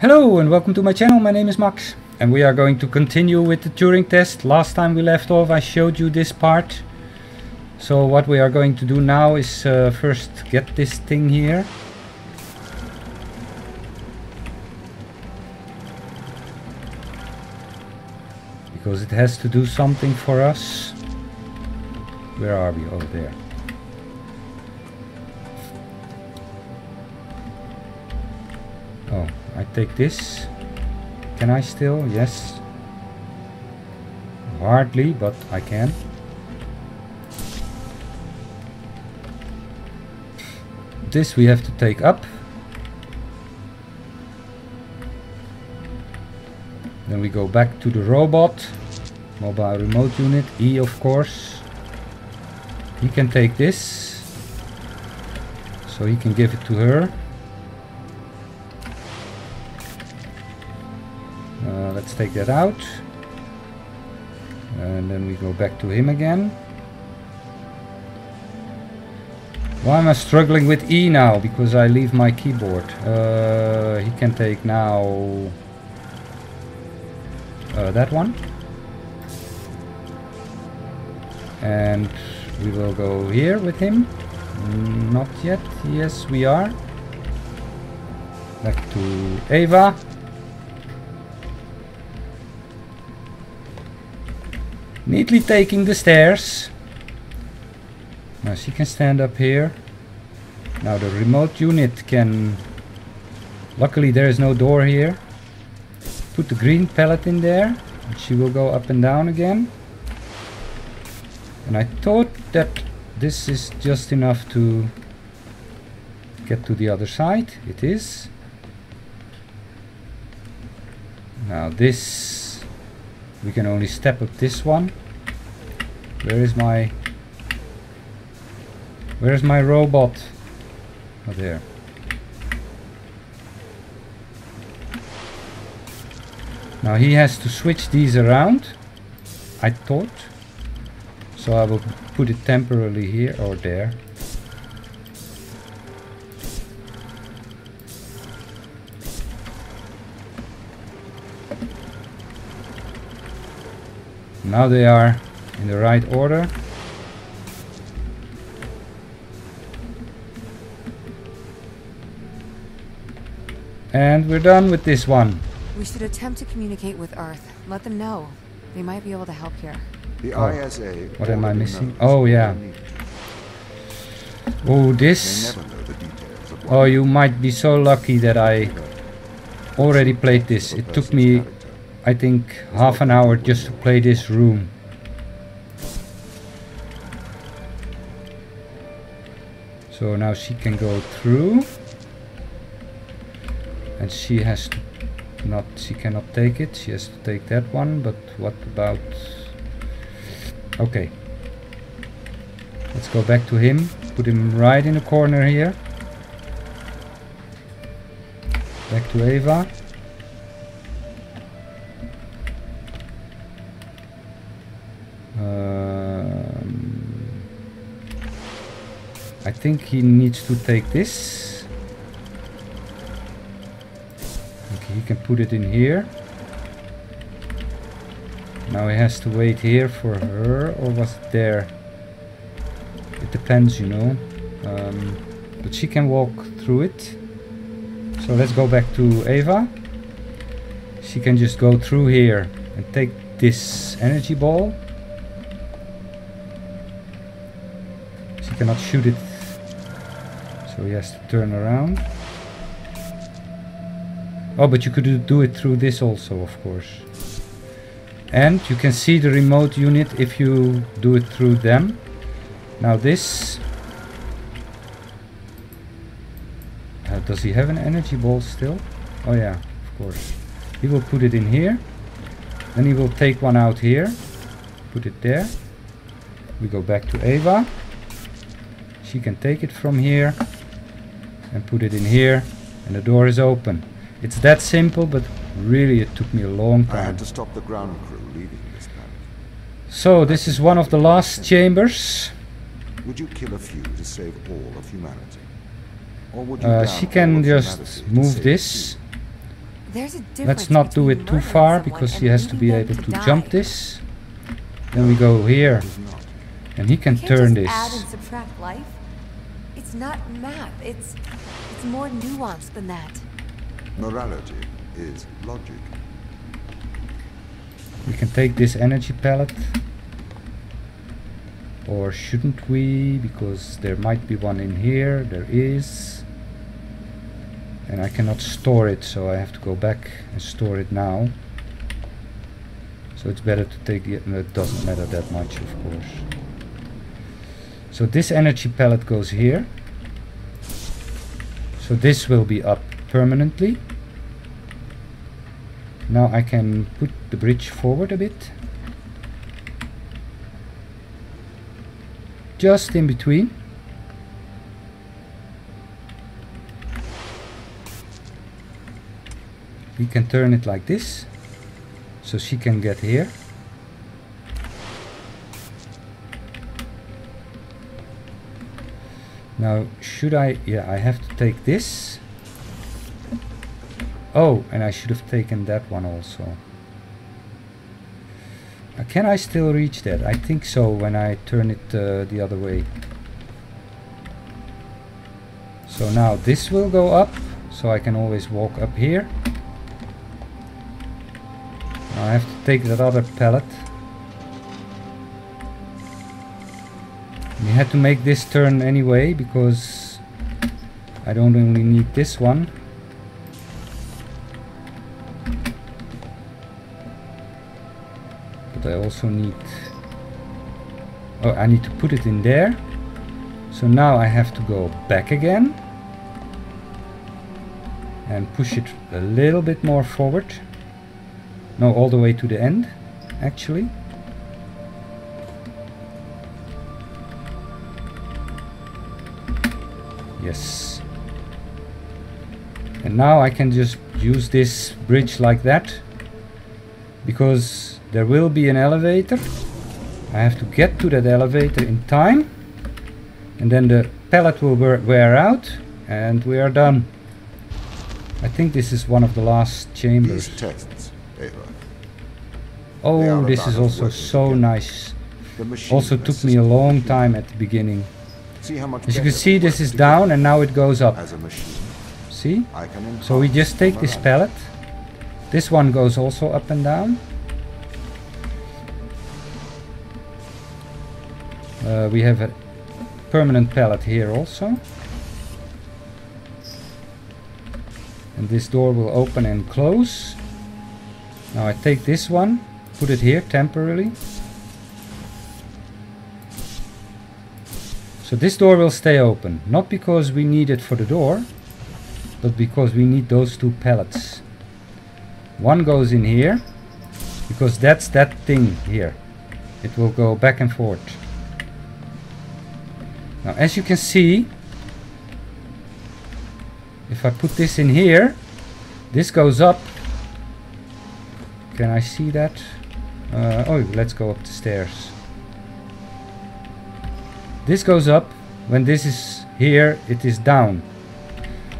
Hello and welcome to my channel, my name is Max and we are going to continue with the Turing test. Last time we left off I showed you this part. So what we are going to do now is uh, first get this thing here. Because it has to do something for us. Where are we? Oh, there. Oh, I take this. Can I still? Yes. Hardly, but I can. This we have to take up. Then we go back to the robot. Mobile remote unit, E of course. He can take this. So he can give it to her. Take that out. And then we go back to him again. Why am I struggling with E now? Because I leave my keyboard. Uh, he can take now uh, that one. And we will go here with him. Not yet. Yes, we are. Back to Ava. Neatly taking the stairs. Now she can stand up here. Now the remote unit can... Luckily there is no door here. Put the green pallet in there. And she will go up and down again. And I thought that this is just enough to get to the other side. It is. Now this... We can only step up this one. Where is my... Where's my robot? Oh, there. Now he has to switch these around, I thought. So I will put it temporarily here or there. Now they are in the right order. And we're done with this one. We should attempt to communicate with Earth. Let them know. They might be able to help here. The Oh, ISA. what am I missing? Oh, yeah. Oh, this. never know the details of what Oh, you might be so lucky that I already played this. It took me, character. I think, half an hour just to play this room. So now she can go through. And she has not, she cannot take it. She has to take that one, but what about... Okay. Let's go back to him. Put him right in the corner here. Back to Ava. I think he needs to take this. Okay, he can put it in here. Now he has to wait here for her, or was it there? It depends, you know. Um, but she can walk through it. So let's go back to Ava. She can just go through here and take this energy ball. She cannot shoot it. So he has to turn around. Oh, but you could do- it through this also, of course. And you can see the remote unit if you do it through them. Now this... Uh, does he have an energy ball still? Oh yeah, of course. He will put it in here. Then he will take one out here. Put it there. We go back to Ava. She can take it from here. And put it in here. And the door is open. It's that simple, but really it took me a long time. I time. had to stop the ground crew leaving this planet. So this is one of the last chambers. Would you kill a few to save all of humanity? Or would you Uh, she can just move this. There's a Let's not do it too far because she has to be able to die. jump this. Then we go here It is not. and he can You can't turn just this. add and subtract life. It's not math. It's it's more nuanced than that. Morality is logic. We can take this energy pellet. Or shouldn't we? Because there might be one in here. There is. And I cannot store it, so I have to go back and store it now. So it's better to take the... It doesn't matter that much, of course. So this energy pellet goes here. So this will be up permanently. Now I can put the bridge forward a bit. Just in between. We can turn it like this. So she can get here. Now, should I... Yeah, I have to take this. Oh, and I should have taken that one also. Uh, can I still reach that? I think so when I turn it uh, the other way. So now this will go up, so I can always walk up here. Now I have to take that other pallet. We had to make this turn anyway because I don't only need this one. But I also need... Oh, I need to put it in there. So now I have to go back again. And push it a little bit more forward. No, all the way to the end, actually. Yes. And now I can just use this bridge like that. Because there will be an elevator. I have to get to that elevator in time. And then the pallet will wear, wear out. And we are done. I think this is one of the last chambers. Tests. Oh, this is also so together. nice. Also took me a long time at the beginning. See how much As you can see, this is down and now it goes up. As a machine, See? So we just take this pallet. This one goes also up and down. Uh, we have a permanent pallet here also. And this door will open and close. Now I take this one, put it here temporarily. So this door will stay open, not because we need it for the door, but because we need those two pallets. One goes in here, because that's that thing here. It will go back and forth. Now as you can see, if I put this in here, this goes up. Can I see that? Uh, oh, let's go up the stairs. This goes up. When this is here, it is down.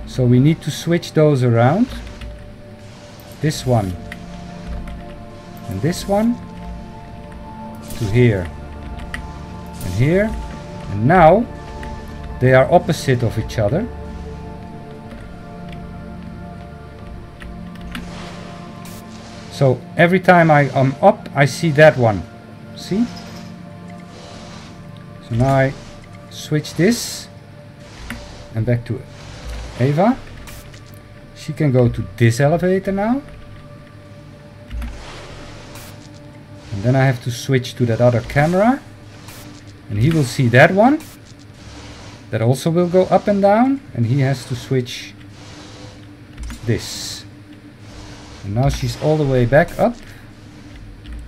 So we need to switch those around. This one. And this one. To here. And here. And now they are opposite of each other. So every time I am up, I see that one. See? So now I switch this and back to Ava. She can go to this elevator now. And then I have to switch to that other camera. And he will see that one. That also will go up and down. And he has to switch this. And now she's all the way back up.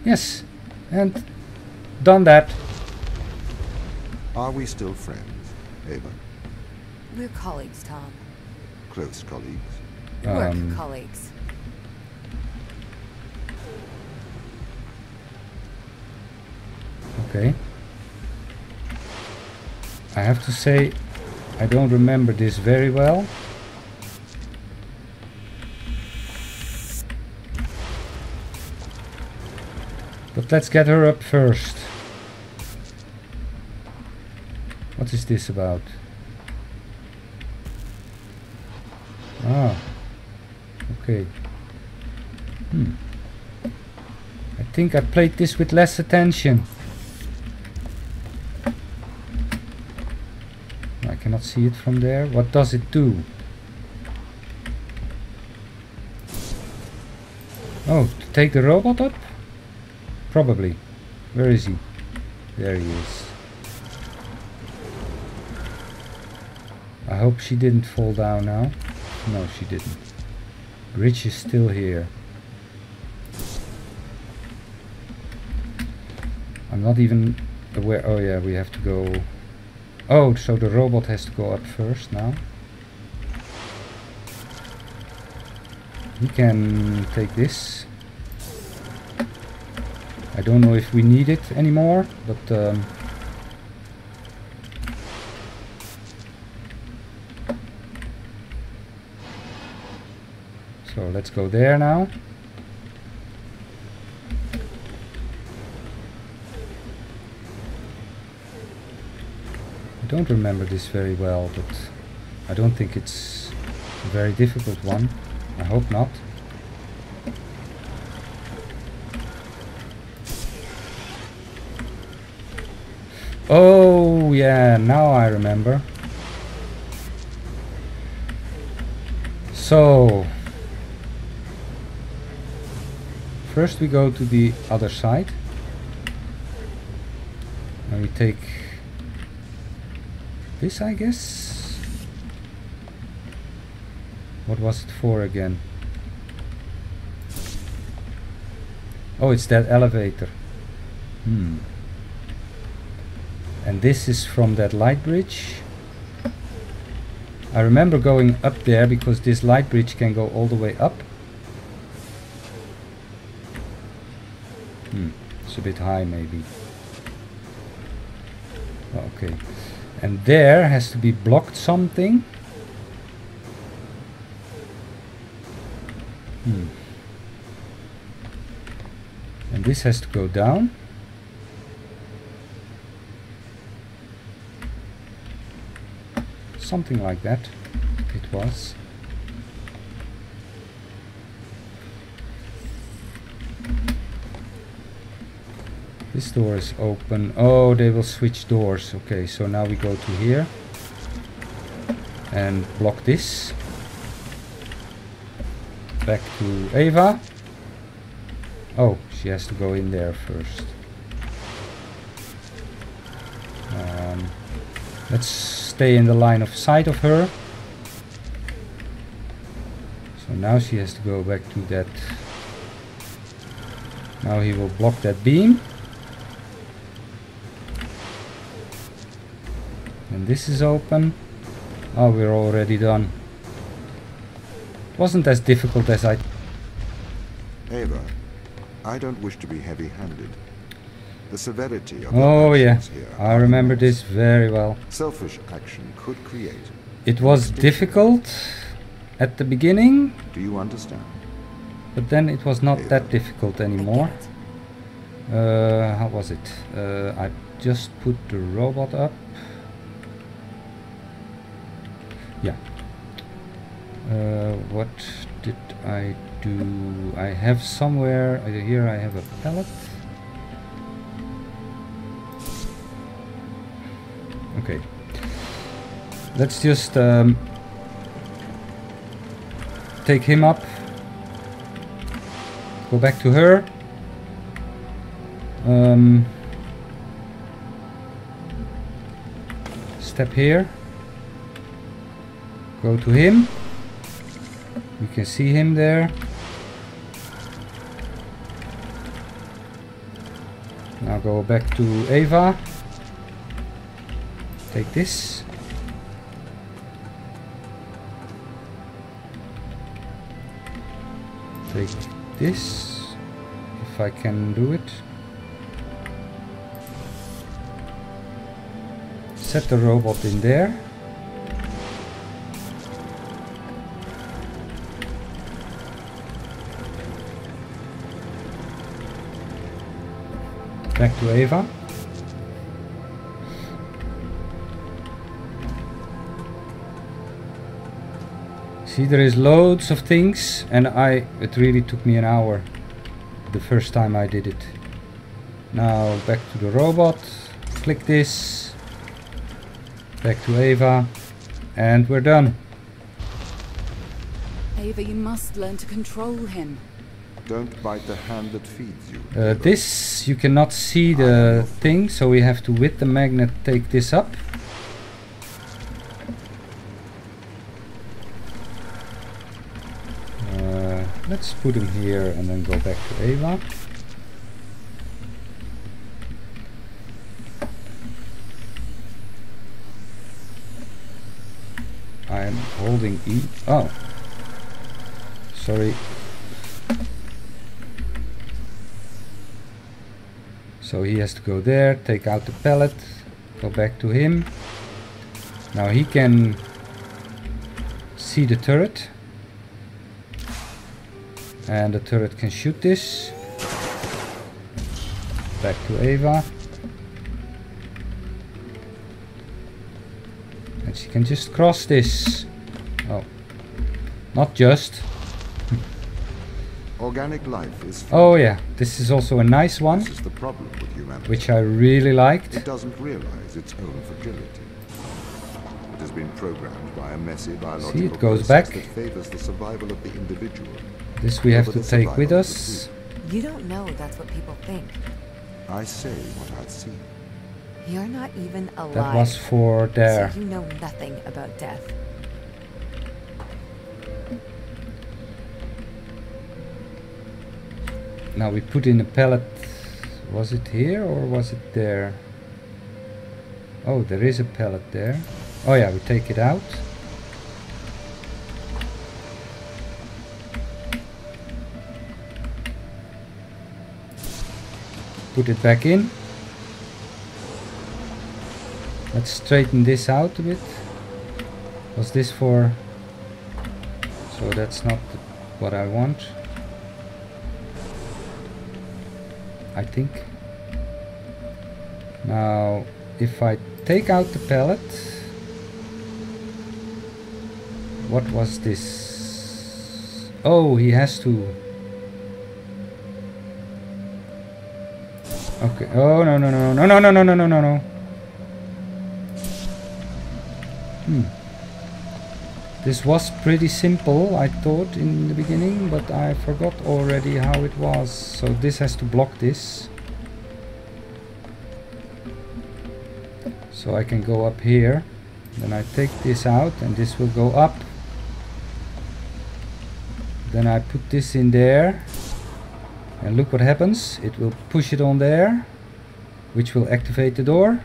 Yes. And done that. Are we still friends, Ava? We're colleagues, Tom. Close colleagues. Um, Work colleagues. Okay. I have to say, I don't remember this very well. But let's get her up first. What is this about? Ah. Okay. Hmm. I think I played this with less attention. I cannot see it from there. What does it do? Oh, to take the robot up? Probably. Where is he? There he is. I hope she didn't fall down now. No, she didn't. Bridge is still here. I'm not even aware. Oh yeah, we have to go. Oh, so the robot has to go up first now. We can take this. I don't know if we need it anymore, but um, so let's go there now. I don't remember this very well, but I don't think it's a very difficult one. I hope not. Oh, yeah, now I remember. So, first we go to the other side. And we take this, I guess. What was it for again? Oh, it's that elevator. Hmm. And this is from that light bridge. I remember going up there because this light bridge can go all the way up. Hmm. It's a bit high maybe. Oh, okay. And there has to be blocked something. Hmm. And this has to go down. Something like that it was. This door is open. Oh, they will switch doors. Okay, so now we go to here and block this. Back to Ava. Oh, she has to go in there first. Um, let's stay in the line of sight of her. So now she has to go back to that. Now he will block that beam. And this is open. Oh, we're already done. Wasn't as difficult as I... Ava, I don't wish to be heavy-handed. The severity of Oh our yeah, actions here I remember this very well. Selfish action could create. It was difficult at the beginning, Do you understand? but then it was not that difficult anymore. Uh, how was it? Uh, I just put the robot up. Yeah. Uh, what did I do? I have somewhere uh, here. I have a pallet. Okay. Let's just um, take him up. Go back to her. Um, step here. Go to him. You can see him there. Now go back to Ava. Take this. Take this. If I can do it. Set the robot in there. Back to Ava. See, there is loads of things, and I. It really took me an hour the first time I did it. Now back to the robot. Click this. Back to Ava, and we're done. Ava, you must learn to control him. Don't bite the hand that feeds you. Uh, this you cannot see the thing, so we have to with the magnet take this up. Uh, let's put him here and then go back to Ava. I'm holding E. Oh, sorry. So he has to go there, take out the pallet, go back to him. Now he can see the turret. And the turret can shoot this. Back to Ava. And she can just cross this. Oh. Not just. Organic life is. Oh yeah, this is also a nice one, This is the problem with humanity. which I really liked. It doesn't realize its own fragility. It has been programmed by a messy biological it goes back. that favors the survival of the individual. This we have to take with survival of the us. You don't know that's what people think. I say what I see. You're not even alive. That was for there. So you know nothing about death. Now we put in a pallet. Was it here or was it there? Oh, there is a pallet there. Oh yeah, we take it out. Put it back in. Let's straighten this out a bit. Was this for... So that's not what I want. I think. Now, if I take out the pallet, what was this? Oh, he has to. Okay. Oh no no no no no no no no no no no. Hmm. This was pretty simple, I thought in the beginning, but I forgot already how it was. So this has to block this. So I can go up here. Then I take this out and this will go up. Then I put this in there. And look what happens. It will push it on there. Which will activate the door.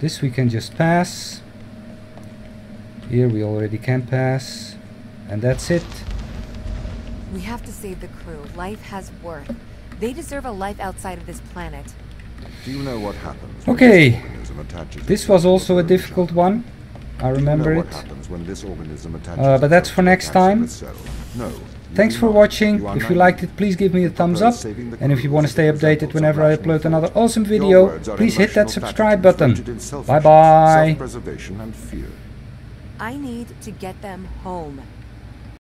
This we can just pass. Here we already can pass. And that's it. We have to save the crew. Life has worth. They deserve a life outside of this planet. Do you know what happens? when Okay. this This was also a difficult one. I Do you know remember what it. happens when this organism attaches Uh, but that's for next time. No. Thanks for not. watching. You If you liked it, please give me a thumbs up. And if you want to stay updated whenever I upload another awesome video, please hit that subscribe button. Bye bye. I need to get them home.